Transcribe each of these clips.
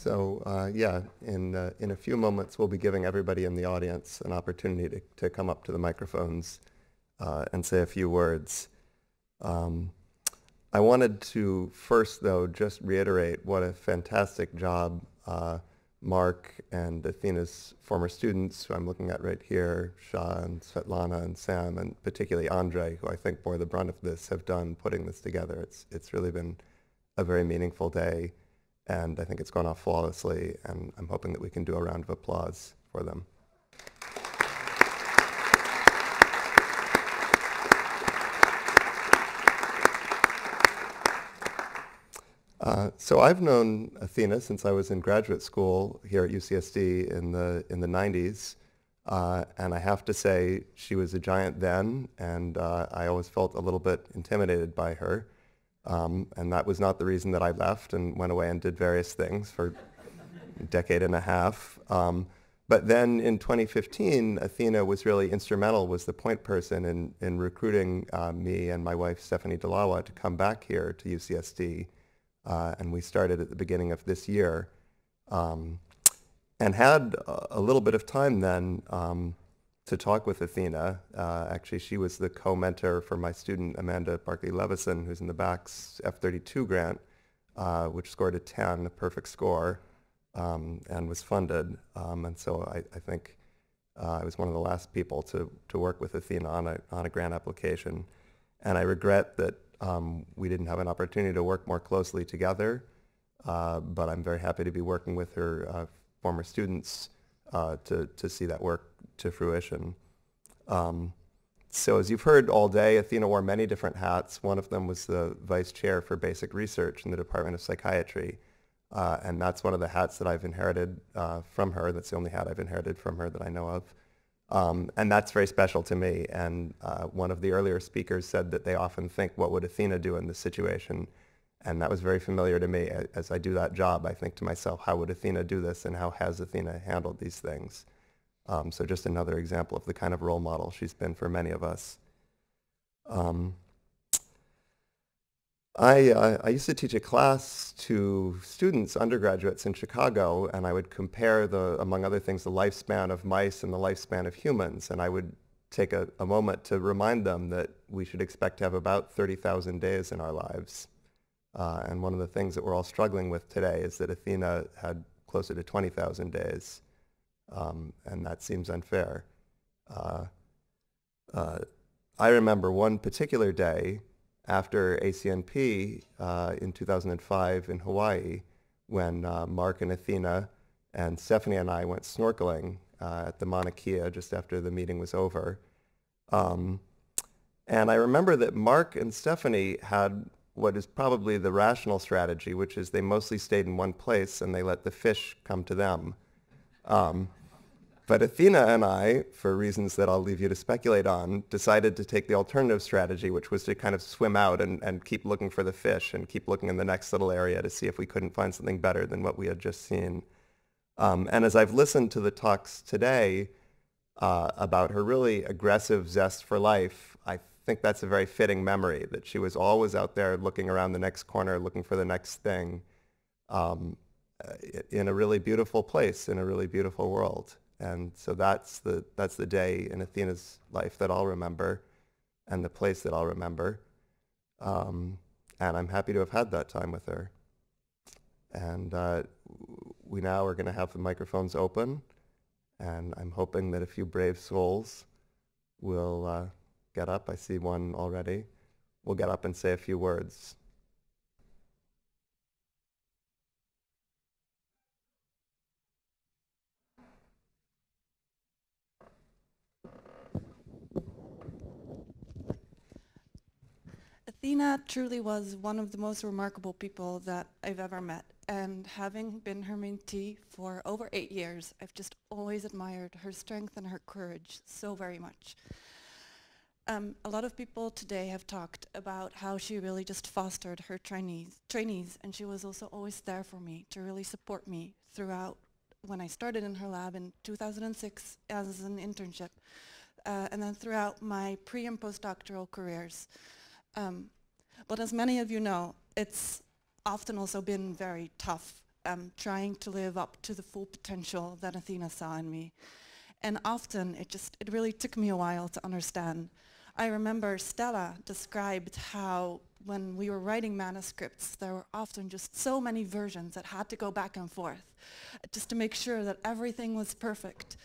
So uh, yeah, in, uh, in a few moments, we'll be giving everybody in the audience an opportunity to, to come up to the microphones uh, and say a few words. Um, I wanted to first, though, just reiterate what a fantastic job uh, Mark and Athina's former students, who I'm looking at right here, Shah and Svetlana and Sam, and particularly Andre, who I think bore the brunt of this, have done putting this together. It's, it's really been a very meaningful day, and I think it's gone off flawlessly, and I'm hoping that we can do a round of applause for them. Uh, so I've known Athina since I was in graduate school here at UCSD in the in the 90s, uh, and I have to say she was a giant then, and uh, I always felt a little bit intimidated by her, um, and that was not the reason that I left and went away and did various things for a decade and a half. Um, but then in 2015, Athina was really instrumental, was the point person in, in recruiting uh, me and my wife, Stephanie Dulawa, to come back here to UCSD uh, and we started at the beginning of this year, um, and had a, a, little bit of time then um, to talk with Athina. Uh, actually, she was the co-mentor for my student Amanda Barkley Levenson, who's in the back's F32 grant, uh, which scored a 10, a perfect score, um, and was funded. Um, and so I, I think uh, I was one of the last people to, to work with Athina on a, on a grant application. And I regret that um, we didn't have an opportunity to work more closely together, uh, but I'm very happy to be working with her uh, former students uh, to, to see that work to fruition. Um, so as you've heard all day, Athina wore many different hats. One of them was the vice chair for basic research in the Department of Psychiatry. Uh, and that's one of the hats that I've inherited uh, from her. That's the only hat I've inherited from her that I know of. Um, and that's very special to me. And uh, one of the earlier speakers said that they often think, what would Athina do in this situation? And that was very familiar to me. As I do that job, I think to myself, how would Athina do this and how has Athina handled these things? Um, so just another example of the kind of role model she's been for many of us. Um, I, uh, I used to teach a class to students, undergraduates in Chicago, and I would compare the, among other things, the lifespan of mice and the lifespan of humans. And I would take a, a moment to remind them that we should expect to have about 30,000 days in our lives. Uh, and one of the things that we're all struggling with today is that Athina had closer to 20,000 days. Um, and that seems unfair. Uh, uh I remember one particular day after ACNP uh, in 2005 in Hawaii when uh, Mark and Athina and Stephanie and I went snorkeling uh, at the Mauna Kea just after the meeting was over. Um, and I remember that Mark and Stephanie had what is probably the rational strategy, which is they mostly stayed in one place and they let the fish come to them. Um, but Athina and I, for reasons that I'll leave you to speculate on, decided to take the alternative strategy, which was to kind of swim out and, and keep looking for the fish and keep looking in the next little area to see if we couldn't find something better than what we had just seen. Um, and as I've listened to the talks today uh, about her really aggressive zest for life, I think that's a very fitting memory, that she was always out there looking around the next corner, looking for the next thing um, in a really beautiful place, in a really beautiful world. And so that's the, that's the day in Athina's life that I'll remember and the place that I'll remember. Um, and I'm happy to have had that time with her. And uh, we now are going to have the microphones open. And I'm hoping that a few brave souls will uh, get up. I see one already. We'll get up and say a few words. Athina truly was one of the most remarkable people that I've ever met. And having been her mentee for over eight years, I've just always admired her strength and her courage so very much. Um, a lot of people today have talked about how she really just fostered her trainees, trainees, and she was also always there for me to really support me throughout when I started in her lab in 2006 as an internship, uh, and then throughout my pre and postdoctoral careers. Um, but as many of you know, it's often also been very tough um, trying to live up to the full potential that Athina saw in me. And often it just, it really took me a while to understand. I remember Stella described how when we were writing manuscripts, there were often just so many versions that had to go back and forth just to make sure that everything was perfect.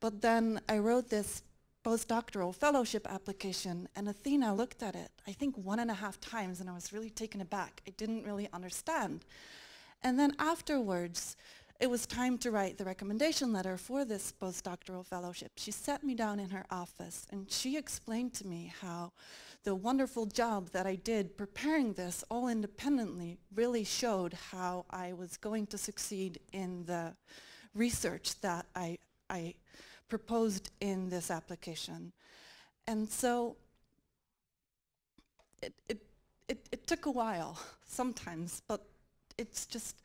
But then I wrote this postdoctoral fellowship application and Athina looked at it, I think one and a half times and I was really taken aback. I didn't really understand. And then afterwards, it was time to write the recommendation letter for this postdoctoral fellowship. She sat me down in her office and she explained to me how the wonderful job that I did preparing this all independently really showed how I was going to succeed in the research that I, I proposed in this application. And so it, it, it, it took a while sometimes, but it's just,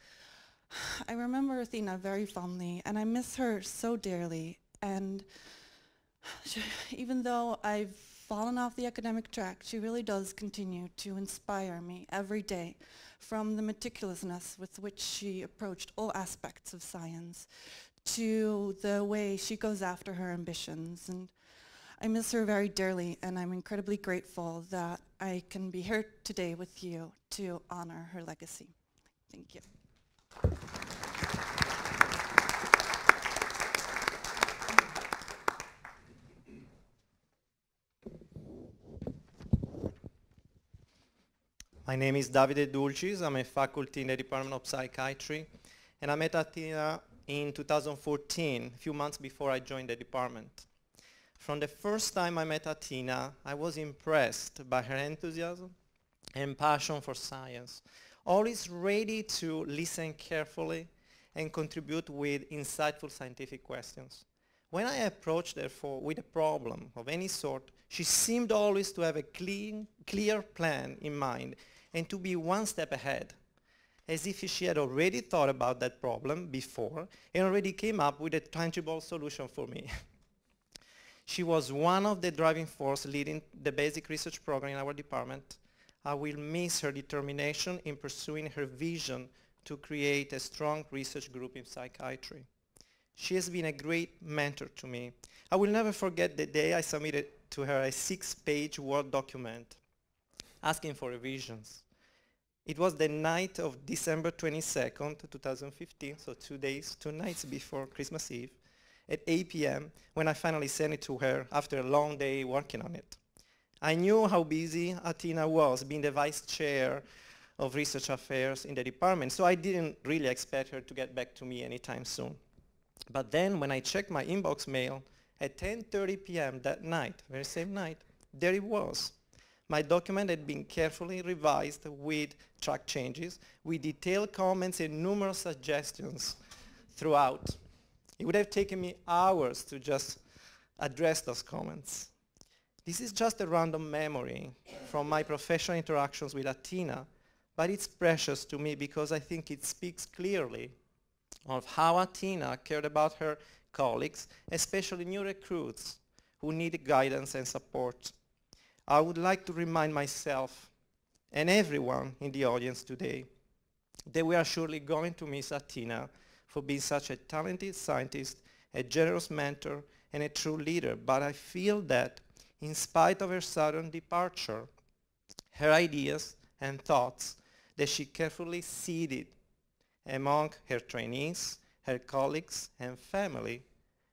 I remember Athina very fondly, and I miss her so dearly. And even though I've fallen off the academic track, she really does continue to inspire me every day from the meticulousness with which she approached all aspects of science to the way she goes after her ambitions. And I miss her very dearly, and I'm incredibly grateful that I can be here today with you to honor her legacy. Thank you. My name is Davide Dulcis. I'm a faculty in the Department of Psychiatry, and I met Athina in 2014, a few months before I joined the department. From the first time I met Athina, I was impressed by her enthusiasm and passion for science, always ready to listen carefully and contribute with insightful scientific questions. When I approached, therefore, with a problem of any sort, she seemed always to have a clean, clear plan in mind and to be one step ahead, as if she had already thought about that problem before and already came up with a tangible solution for me. she was one of the driving forces leading the basic research program in our department. I will miss her determination in pursuing her vision to create a strong research group in psychiatry. She has been a great mentor to me. I will never forget the day I submitted to her a six-page Word document asking for revisions. It was the night of December 22nd, 2015, so two days, two nights before Christmas Eve, at 8 p.m., when I finally sent it to her after a long day working on it. I knew how busy Athina was, being the vice chair of research affairs in the department, so I didn't really expect her to get back to me anytime soon. But then when I checked my inbox mail at 10.30 p.m. that night, very same night, there it was. My document had been carefully revised with track changes, with detailed comments and numerous suggestions throughout. It would have taken me hours to just address those comments. This is just a random memory from my professional interactions with Athina, but it's precious to me because I think it speaks clearly of how Athina cared about her colleagues, especially new recruits who needed guidance and support. I would like to remind myself and everyone in the audience today that we are surely going to miss Athina for being such a talented scientist, a generous mentor, and a true leader. But I feel that in spite of her sudden departure, her ideas and thoughts that she carefully seeded among her trainees, her colleagues, and family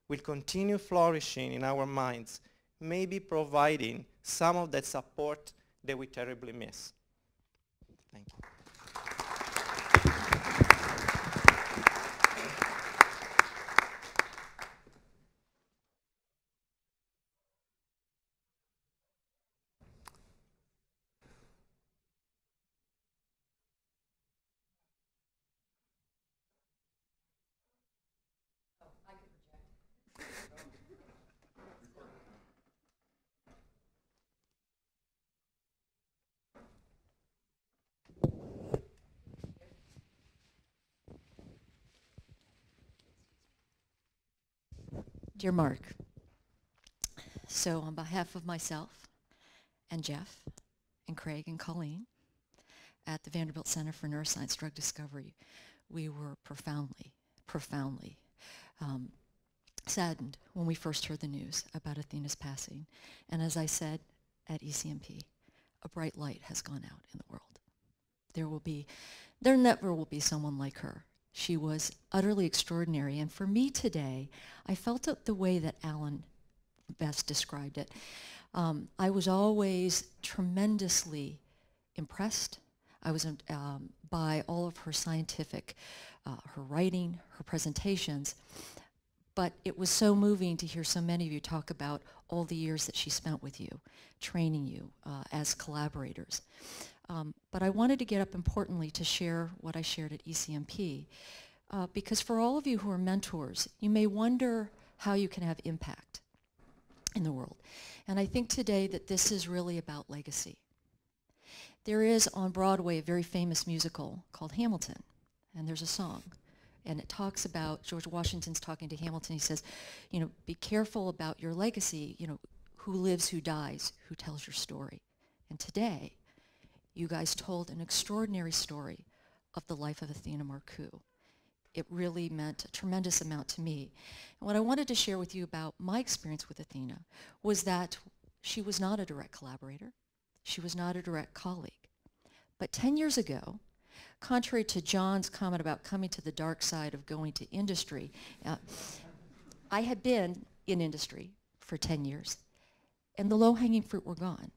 will continue flourishing in our minds, maybe providing some of that support that we terribly miss. Thank you. Dear Mark, so on behalf of myself and Jeff and Craig and Colleen at the Vanderbilt Center for Neuroscience Drug Discovery, we were profoundly, profoundly um, saddened when we first heard the news about Athina's passing. And as I said at ACNP, a bright light has gone out in the world. There will be, there never will be someone like her. She was utterly extraordinary. And for me today, I felt it the way that Alan best described it. Um, I was always tremendously impressed. I was um, by all of her scientific, uh, her writing, her presentations. But it was so moving to hear so many of you talk about all the years that she spent with you, training you uh, as collaborators. Um, but I wanted to get up importantly to share what I shared at ACNP. Uh, because for all of you who are mentors, you may wonder how you can have impact in the world. And I think today that this is really about legacy. There is on Broadway a very famous musical called Hamilton, and there's a song. And it talks about, George Washington's talking to Hamilton, he says, you know, be careful about your legacy, you know, who lives, who dies, who tells your story. And today, you guys told an extraordinary story of the life of Athina Markou. It really meant a tremendous amount to me. And what I wanted to share with you about my experience with Athina was that she was not a direct collaborator. She was not a direct colleague. But 10 years ago, contrary to John's comment about coming to the dark side of going to industry, uh, I had been in industry for 10 years, and the low-hanging fruit were gone.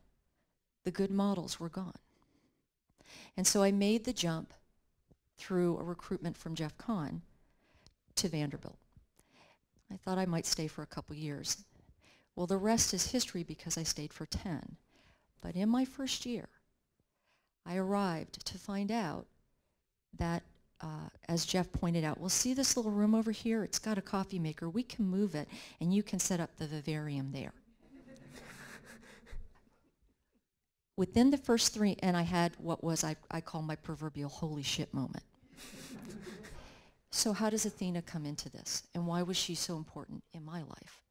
The good models were gone. And so I made the jump through a recruitment from Jeff Conn to Vanderbilt. I thought I might stay for a couple years. Well, the rest is history because I stayed for 10. But in my first year, I arrived to find out that, uh, as Jeff pointed out, we'll see this little room over here? It's got a coffee maker. We can move it, and you can set up the vivarium there. Within the first three, and I had what was I, I call my proverbial holy shit moment. so how does Athina come into this? And why was she so important in my life?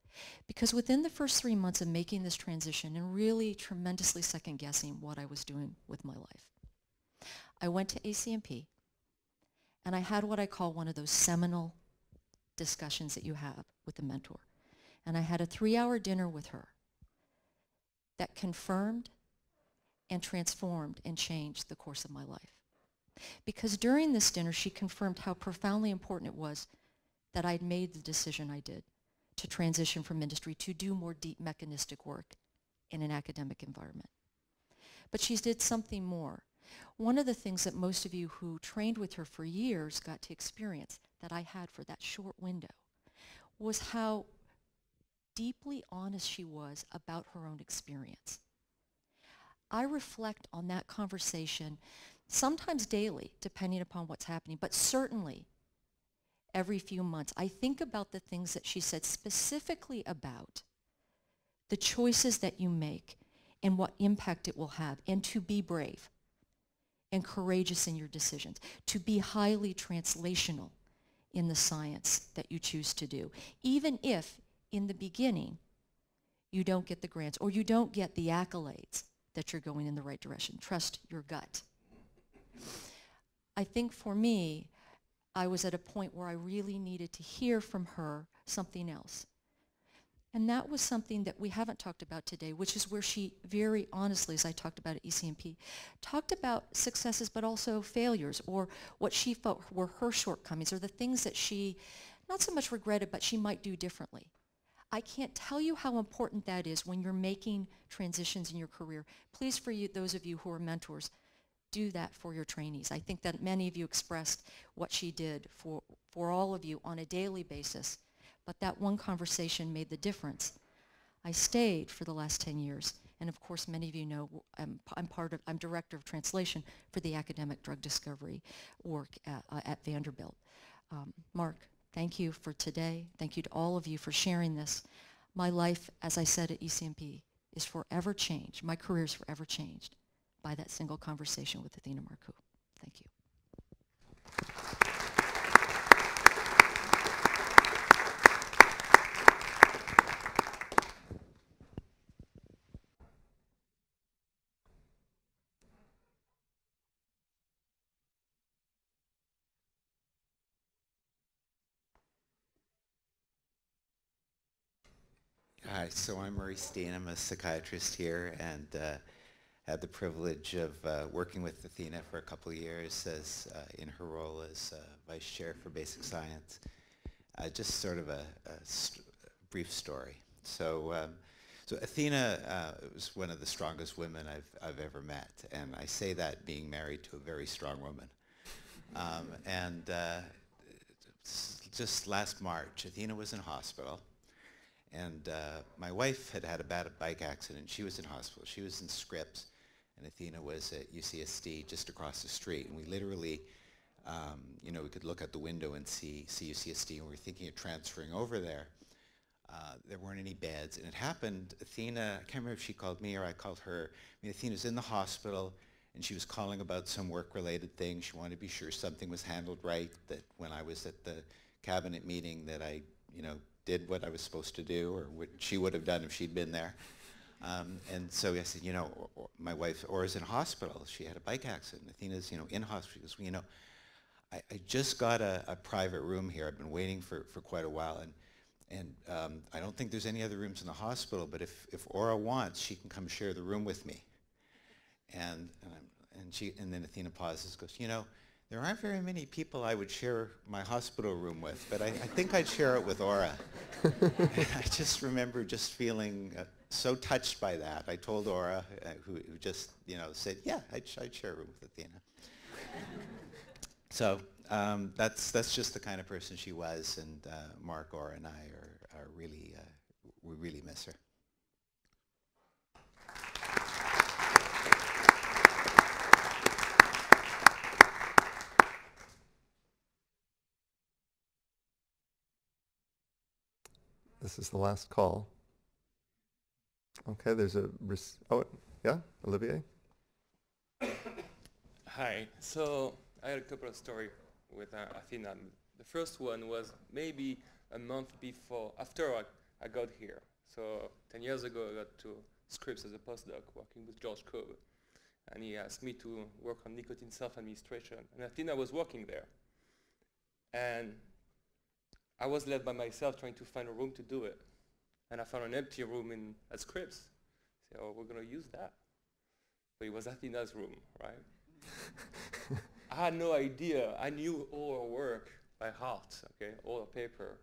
Because within the first three months of making this transition and really tremendously second guessing what I was doing with my life, I went to ACNP and I had what I call one of those seminal discussions that you have with a mentor. And I had a three-hour dinner with her that confirmed and transformed and changed the course of my life. Because during this dinner, she confirmed how profoundly important it was that I'd made the decision I did to transition from industry to do more deep mechanistic work in an academic environment. But she did something more. One of the things that most of you who trained with her for years got to experience that I had for that short window was how deeply honest she was about her own experience. I reflect on that conversation sometimes daily, depending upon what's happening, but certainly every few months. I think about the things that she said specifically about the choices that you make and what impact it will have, and to be brave and courageous in your decisions, to be highly translational in the science that you choose to do, even if in the beginning you don't get the grants or you don't get the accolades that you're going in the right direction. Trust your gut. I think for me, I was at a point where I really needed to hear from her something else. And that was something that we haven't talked about today, which is where she very honestly, as I talked about at ACNP, talked about successes but also failures or what she felt were her shortcomings or the things that she not so much regretted but she might do differently. I can't tell you how important that is when you're making transitions in your career. Please, for you, those of you who are mentors, do that for your trainees. I think that many of you expressed what she did for, for all of you on a daily basis, but that one conversation made the difference. I stayed for the last 10 years, and of course many of you know I'm, I'm part of, I'm director of translation for the academic drug discovery work at, uh, at Vanderbilt. Um, Mark, Thank you for today. Thank you to all of you for sharing this. My life, as I said at ACNP, is forever changed. My career is forever changed by that single conversation with Athina Markou. Thank you. Hi, so I'm Murray Stein. I'm a psychiatrist here and uh, had the privilege of uh, working with Athina for a couple of years as uh, in her role as uh, vice chair for basic science. Uh, just sort of a, a st- brief story. So, um, so Athina uh, was one of the strongest women I've, I've ever met, and I say that being married to a very strong woman. Um, and uh, just last March, Athina was in hospital, and uh, my wife had had a bad bike accident. She was in hospital. She was in Scripps, and Athina was at UCSD just across the street. And we literally, um, you know, we could look out the window and see, see UCSD, and we were thinking of transferring over there. Uh, there weren't any beds, and it happened. Athina, I can't remember if she called me or I called her. I mean, Athina was in the hospital, and she was calling about some work-related thing. She wanted to be sure something was handled right. That when I was at the cabinet meeting, that I, you know, did what I was supposed to do, or what she would have done if she'd been there. Um, and so I said, you know, or, or my wife Aura's in hospital. She had a bike accident. Athina's, you know, in hospital. She goes, well, you know, I, I just got a, a private room here. I've been waiting for, for quite a while, and and um, I don't think there's any other rooms in the hospital. But if if Aura wants, she can come share the room with me. And and, and she and then Athina pauses, goes, you know, there aren't very many people I would share my hospital room with, but I, I think I'd share it with Aura. I just remember just feeling uh, so touched by that. I told Aura, uh, who, who just you know said, yeah, I'd, I'd share a room with Athina. so um, that's that's just the kind of person she was, and uh, Mark, Aura, and I are, are really uh, we really miss her. This is the last call. Okay, there's a, res- oh, yeah, Olivier? Hi. So I had a couple of stories with uh, Athina. The first one was maybe a month before, after I, I got here. So 10 years ago, I got to Scripps as a postdoc working with George Koob. And he asked me to work on nicotine self-administration. And Athina was working there. And I was left by myself trying to find a room to do it. And I found an empty room in, at Scripps. So oh, we're going to use that. But it was Athina's room, right? I had no idea. I knew all her work by heart, okay, all her paper.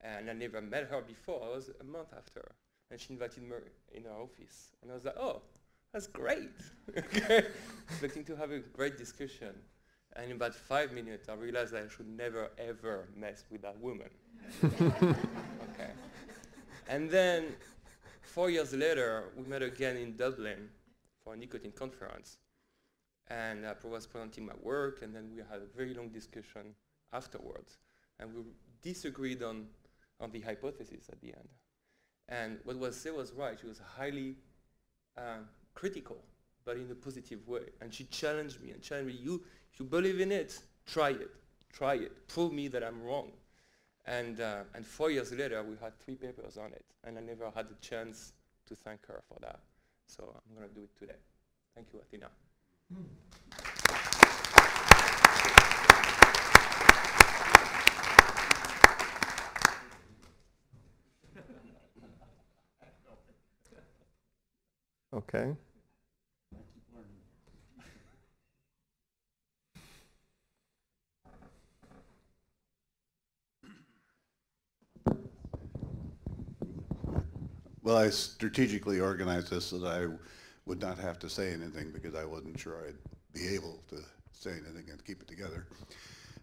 And I never met her before. I was a month after. And she invited me in her office. And I was like, oh, that's great. okay? Expecting to have a great discussion. And in about five minutes, I realized that I should never, ever mess with that woman. okay. And then four years later, we met again in Dublin for a nicotine conference. And I was presenting my work, and then we had a very long discussion afterwards. And we disagreed on, on the hypothesis at the end. And what was said was right. She was highly uh, critical, but in a positive way. And she challenged me and challenged me, you, if you believe in it, try it. Try it. Prove me that I'm wrong. And, uh, and four years later, we had three papers on it. And I never had the chance to thank her for that. So I'm going to do it today. Thank you, Athina. Okay. Well, I strategically organized this so that I would not have to say anything because I wasn't sure I'd be able to say anything and keep it together.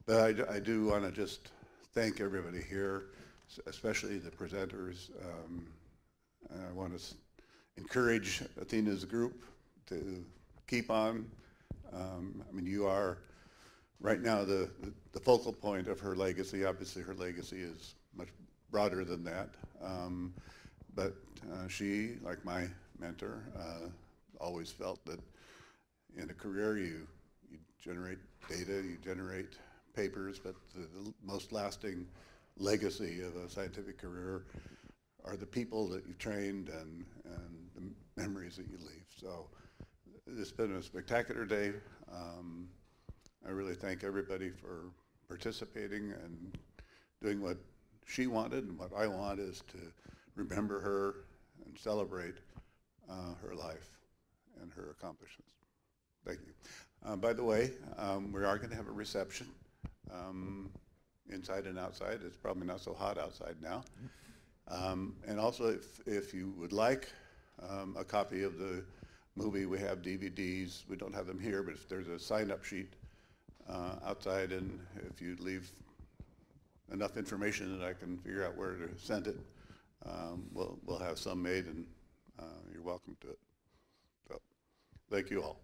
But I do want to just thank everybody here, especially the presenters. Um, I want to encourage Athina's group to keep on. Um, I mean, you are right now the, the focal point of her legacy. Obviously, her legacy is much broader than that. Um, but uh, she, like my mentor, uh, always felt that in a career you, you generate data, you generate papers, but the, the most lasting legacy of a scientific career are the people that you've trained and, and the memories that you leave. So it's been a spectacular day. Um, I really thank everybody for participating and doing what she wanted and what I want is to remember her and celebrate uh, her life and her accomplishments. Thank you. Uh, by the way, um, we are going to have a reception um, inside and outside. It's probably not so hot outside now. Um, and also, if, if you would like um, a copy of the movie, we have DVDs. We don't have them here, but if there's a sign-up sheet uh, outside, and if you leave enough information that I can figure out where to send it, um, we'll, we'll have some made, and uh, you're welcome to it. So, thank you all.